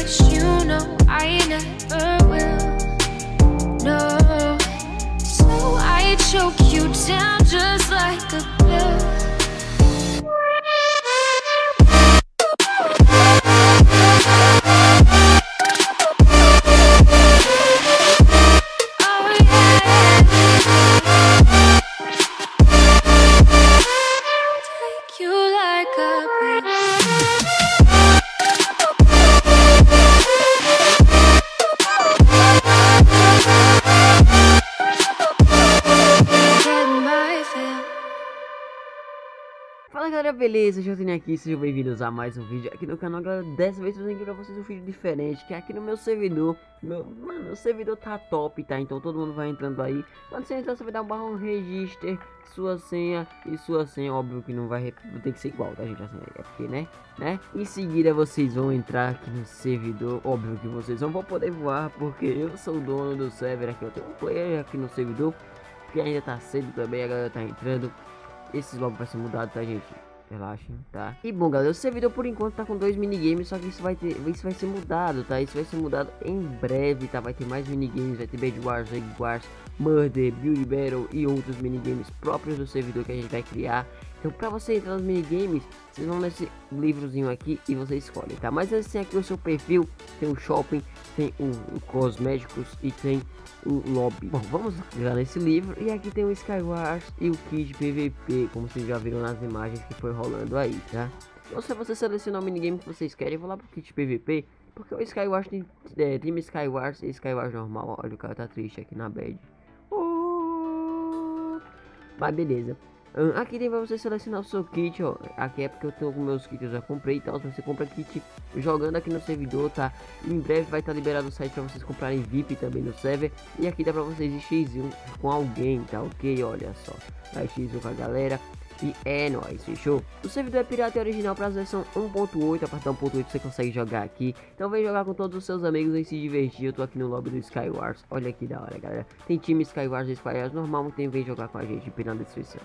but you know I never down Fala galera, beleza? Jotinho aqui, sejam bem-vindos a mais um vídeo aqui no canal, galera. Dessa vez eu vou pra vocês um vídeo diferente, que é aqui no meu servidor. Meu, mano, meu servidor tá top, tá? Então todo mundo vai entrando aí. Quando você entrar, você vai dar um barrão register, sua senha e sua senha. Óbvio que não vai tem que ser igual, tá, gente? Assim, é porque, né? né? Em seguida vocês vão entrar aqui no servidor. Óbvio que vocês não vão poder voar, porque eu sou o dono do server aqui. Eu tenho um player aqui no servidor, que ainda tá cedo também, a galera tá entrando. Esses logo vai ser mudado, tá, gente? Relaxem, tá? E bom, galera, o servidor por enquanto tá com dois minigames, só que isso vai ter, isso vai ser mudado, tá? Isso vai ser mudado em breve, tá? Vai ter mais minigames, vai ter Bad Wars, Egg Wars, Murder, Build Battle e outros minigames próprios do servidor que a gente vai criar. Então, pra você entrar nos minigames, vocês vão nesse livrozinho aqui e você escolhe, tá? Mas assim, aqui o seu perfil, tem o shopping, tem o, o cosméticos e tem o lobby. Bom, vamos clicar nesse livro e aqui tem o Skywars e o kit PVP, como vocês já viram nas imagens que foi rolando aí, tá? Então, se você selecionar o minigame que vocês querem, eu vou lá pro kit PVP, porque o Skywars tem é, time Skywars e Skywars normal. Olha, o cara tá triste aqui na bad. Oh! Mas beleza. Aqui tem pra você selecionar o seu kit, ó. Aqui é porque eu tenho meus kits, eu já comprei e tal. Você compra kit jogando aqui no servidor, tá? Em breve vai estar liberado o site pra vocês comprarem VIP também no server. E aqui dá pra vocês ir X1 com alguém, tá ok? Olha só. Vai X1 com a galera. E é nóis, fechou? O servidor é pirata e original para a versão 1.8, a partir da 1.8 você consegue jogar aqui. Então vem jogar com todos os seus amigos e se divertir. Eu tô aqui no lobby do Skywars. Olha que da hora, galera. Tem time Skywars e Skywars normal, então vem jogar com a gente, pin na descrição.